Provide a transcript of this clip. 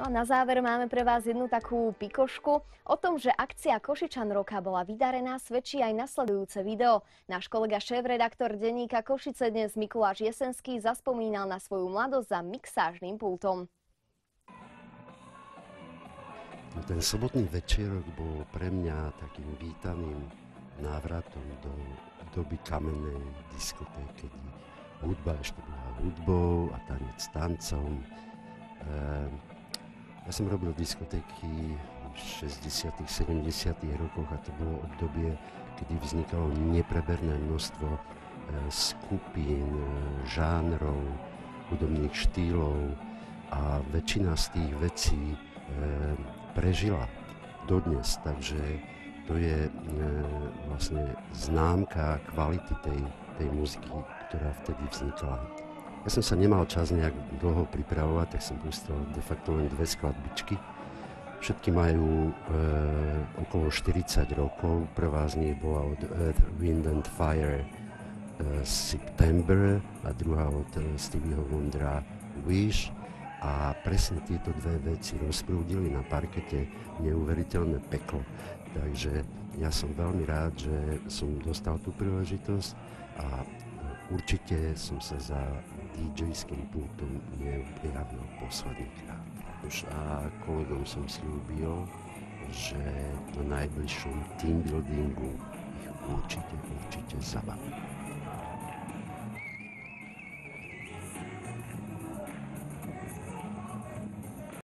No a na záver máme pre vás jednu takú pikošku. O tom, že akcia Košičan roka bola vydarená, svedčí aj nasledujúce video. Náš kolega šéf-redaktor denníka Košice dnes Mikuláš Jesenský zaspomínal na svoju mladosť za mixážnym pultom. No, ten sobotný večerok bol pre mňa takým vítaným návratom do doby kamennej diskotéky, kedy hudba ešte bola hudbou a tanec tancom. Ehm, ja som robil diskotéky v 60 70 rokoch a to bolo obdobie, kedy vznikalo nepreberné množstvo e, skupín, e, žánrov, hudobných štýlov a väčšina z tých vecí e, prežila dodnes, takže to je vlastne známka kvality tej, tej muziky, ktorá vtedy vznikla. Ja som sa nemal čas nejak dlho pripravovať, tak som pustil de facto len dve skladbičky. Všetky majú e, okolo 40 rokov. Prvá z nich bola od Earth, Wind and Fire e, September a druhá od e, Stevieho Wondera Wish. A presne tieto dve veci rozprúdili na parkete neuveriteľné peklo. Takže ja som veľmi rád, že som dostal tú príležitosť a určite som sa za DJ-ským pultom neobjavil posledný krát. Už a kolegom som slúbil, že na najbližšom team buildingu ich určite, určite zabavím.